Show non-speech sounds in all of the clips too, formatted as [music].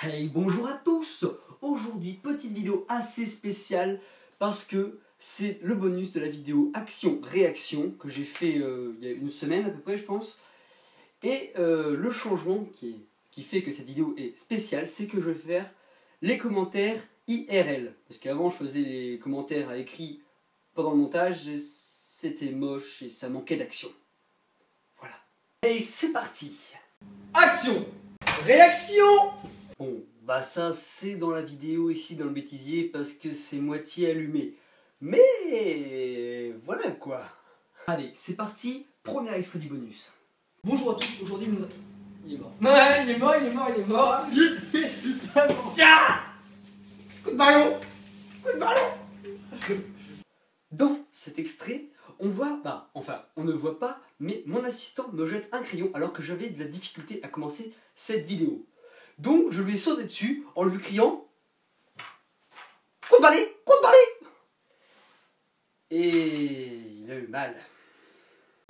Hey, bonjour à tous Aujourd'hui, petite vidéo assez spéciale parce que c'est le bonus de la vidéo action-réaction que j'ai fait euh, il y a une semaine à peu près, je pense. Et euh, le changement qui, qui fait que cette vidéo est spéciale, c'est que je vais faire les commentaires IRL. Parce qu'avant, je faisais les commentaires à écrit pendant le montage c'était moche et ça manquait d'action. Voilà. Et c'est parti Action Réaction bah ça c'est dans la vidéo ici dans le bêtisier parce que c'est moitié allumé. Mais voilà quoi. Allez, c'est parti, premier extrait du bonus. Bonjour à tous, aujourd'hui nous... Il est mort. Ouais, il est mort, il est mort, il est mort Ah Coup de ballon Coup de ballon Dans cet extrait, on voit, bah enfin on ne voit pas, mais mon assistant me jette un crayon alors que j'avais de la difficulté à commencer cette vidéo. Donc je lui ai sauté dessus en lui criant Coup de balai Coup de balai Et il a eu mal.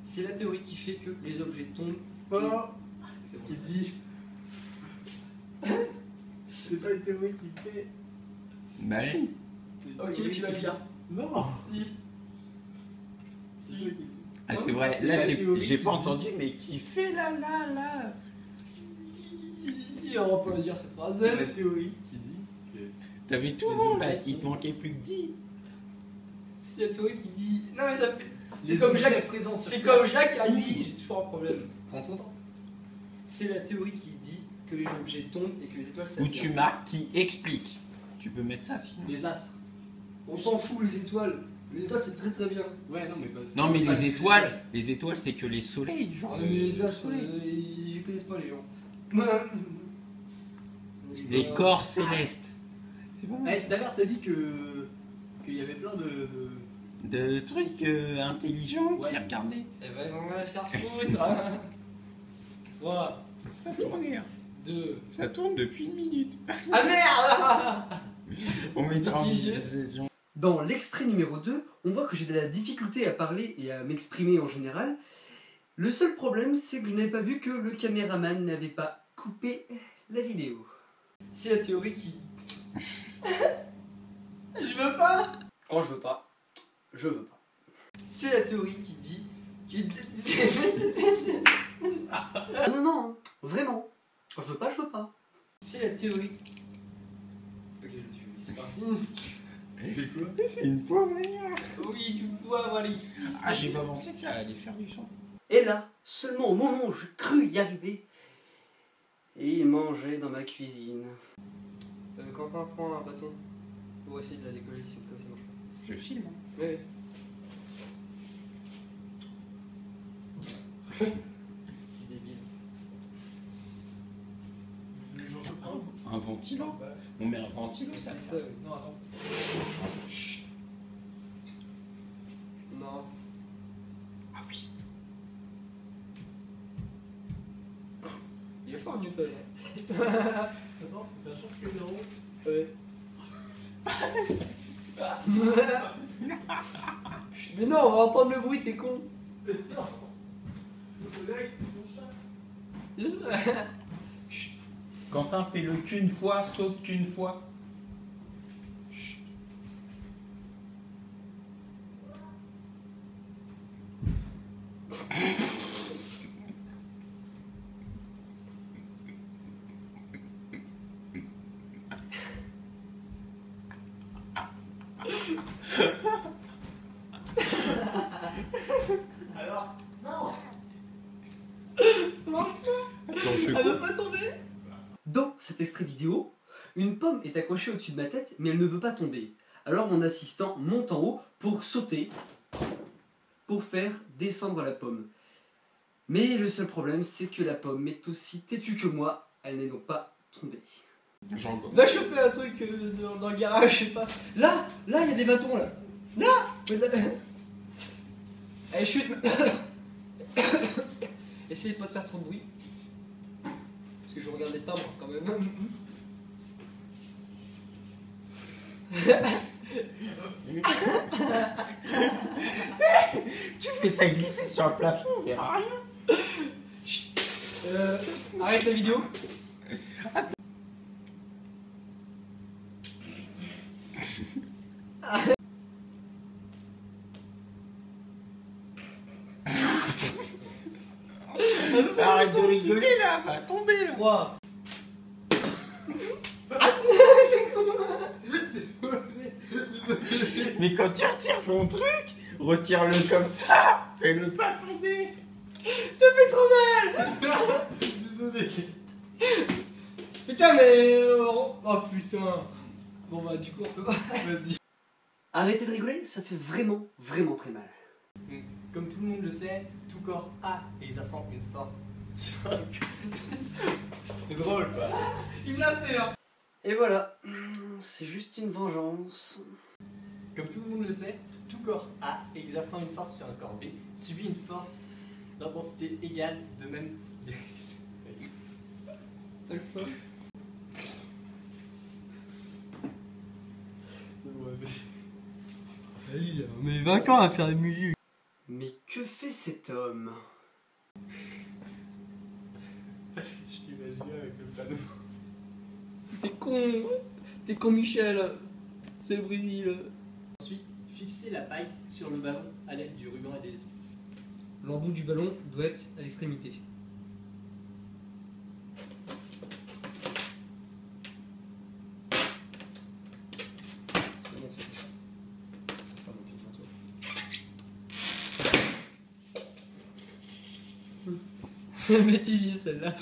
C'est la théorie qui fait que les objets tombent. Voilà, C'est bon. qui dit. C'est pas une théorie qui fait. Bah une Ok, théorie tu vas qui- bien. Non Si. Qui- Ah c'est vrai, là j'ai pas entendu mais qui fait là là là On peut dire cette phrase. C'est la théorie qui dit que. Tout bon là, objets il te manquait plus que 10 C'est la théorie qui dit. Non mais ça fait. C'est comme Jacques. C'est comme Jacques a dit. J'ai toujours un problème. Prends ton temps. C'est la théorie qui dit que les objets tombent et que les étoiles Ou s'attirent. tu marques qui explique. Tu peux mettre ça sinon. Les astres. On s'en fout les étoiles. Les étoiles c'est très très bien. Ouais, non, mais pas. Non mais pas les étoiles, les étoiles c'est que les soleils, genre. Ah, mais les euh, astres, euh, ils ils connaissent pas les gens. [laughs] Les corps célestes. C'est bon. Eh, D'ailleurs, t'as dit que. qu'il y avait plein de. de- De trucs euh, intelligents qui Ouais. regardaient. Eh ben, on va se faire foutre [laughs] 3, Ça tourne, hein. 2. ça tourne depuis une minute. Ah [laughs] merde On mettra en session. Dans l'extrait numéro 2, on voit que j'ai de la difficulté à parler et à m'exprimer en général. Le seul problème, c'est que je n'avais pas vu que le caméraman n'avait pas coupé la vidéo. C'est la théorie qui. [laughs] Je veux pas Quand je veux pas, je veux pas. C'est la théorie qui dit. Qui... Ah [laughs] non, non, vraiment. Quand je veux pas, je veux pas. C'est la théorie. Ok, je le suis, c'est parti. C'est quoi C'est une pauvre manière. Oui, du poivre, allez ici. Ah j'ai pas pensé que ça allait faire du son. Et là, seulement au moment où je crus y arriver, il mangeait dans ma cuisine. Euh, Quentin, prends un bâton. Pour essayer de la décoller s'il vous plaît, ça marche pas. Je filme. hein. Ouais. [laughs] Débile. Un ventilo. On met un ventilo ça. C'est ça. Non, attends. Chut. Non. Ah oui. Il est fort, Newton. [laughs] Attends, c'est un champ de zéro. Ouais. [laughs] Mais non, on va entendre le bruit, t'es con. Le collègue, c'était ton chat. C'est juste- [laughs] Quentin fait le qu'une fois, saute qu'une fois. Chut. Alors, non Ça marche pas. Attends, je Elle veut pas tomber. Dans cet extrait vidéo, une pomme est accrochée au-dessus de ma tête, mais elle ne veut pas tomber. Alors mon assistant monte en haut pour sauter, pour faire descendre la pomme. Mais le seul problème, c'est que la pomme est aussi têtue que moi, elle n'est donc pas tombée. Va choper un truc euh, dans, dans le garage, je sais pas. Là, là, il y a des bâtons là. Là Allez, [coughs] chute [coughs] Essayez de pas faire trop de bruit. Que je regarde les timbres quand même. [laughs] Tu fais ça glisser sur le plafond, on verra rien. Euh, arrête la vidéo. Arrête de rigoler là, va tomber là. 3. [laughs] Mais quand tu retires ton truc, retire-le comme ça, fais-le pas tomber. Ça fait trop mal Désolé. Putain, mais. euh, Oh putain Bon, bah, du coup, on peut pas. Vas-y. Arrêtez de rigoler, ça fait vraiment, vraiment très mal. Comme tout le monde le sait, tout corps a exerçant une force sur un corps. C'est drôle quoi. Il me l'a fait, hein Et voilà, c'est juste une vengeance. Comme tout le monde le sait, tout corps A exerçant une force sur un corps B subit une force d'intensité égale de même direction. [laughs] C'est bon, vas-y. On est 20 ans à faire des musiques. Cet homme Je t'imagine avec le piano. T'es con T'es con, Michel C'est le Brésil Ensuite, fixez la paille sur le ballon à l'aide du ruban adhésif. L'embout du ballon doit être à l'extrémité. C'est bon, c'est fait. Pardon, j'ai fait [laughs] un. Bêtisier celle-là.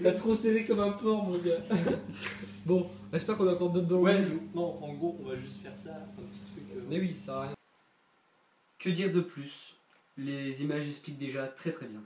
Il a trop serré comme un porc mon gars. [laughs] Bon, j'espère qu'on a encore d'autres. Ouais, non, en gros, on va juste faire ça, un petit truc. euh, Mais oui, ça sert à rien. Que dire de plus? Les images expliquent déjà très très bien.